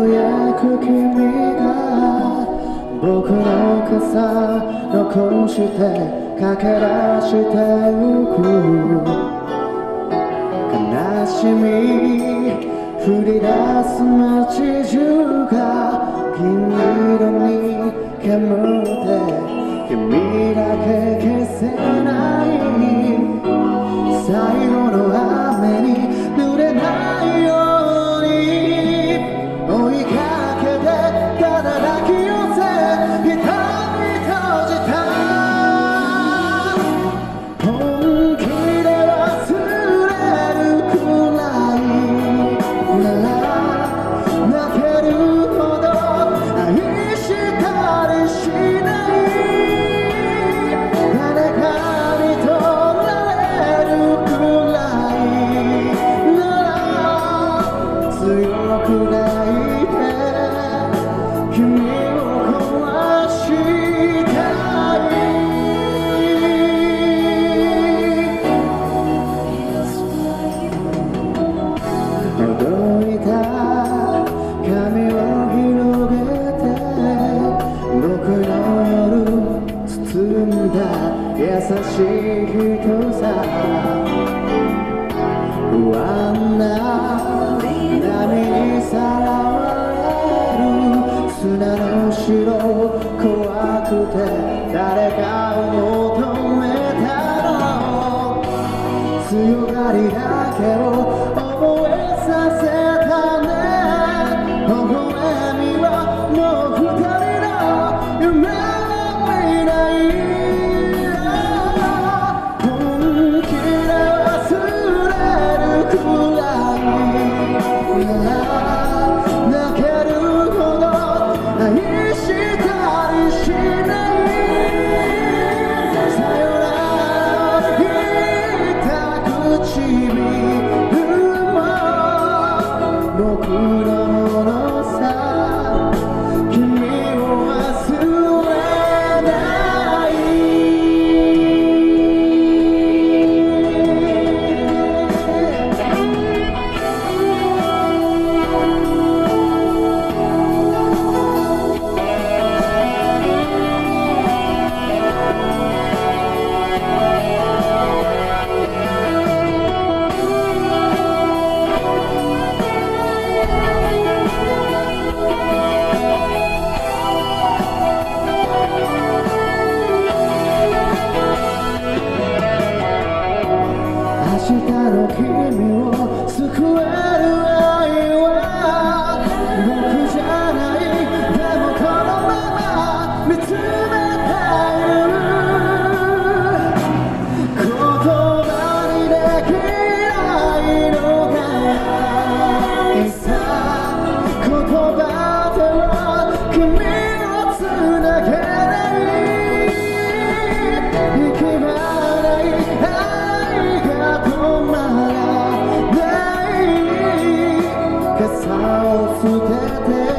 やく君が僕の傘残して駆け出してゆく。悲しみ降り出す街中が銀色に煙って君優しい人さ。不安な波にさらわれる。砂の城怖くて誰かを求めたの。強がりだけをの君を救える愛は僕じゃない。でもこのまま見つめ off with that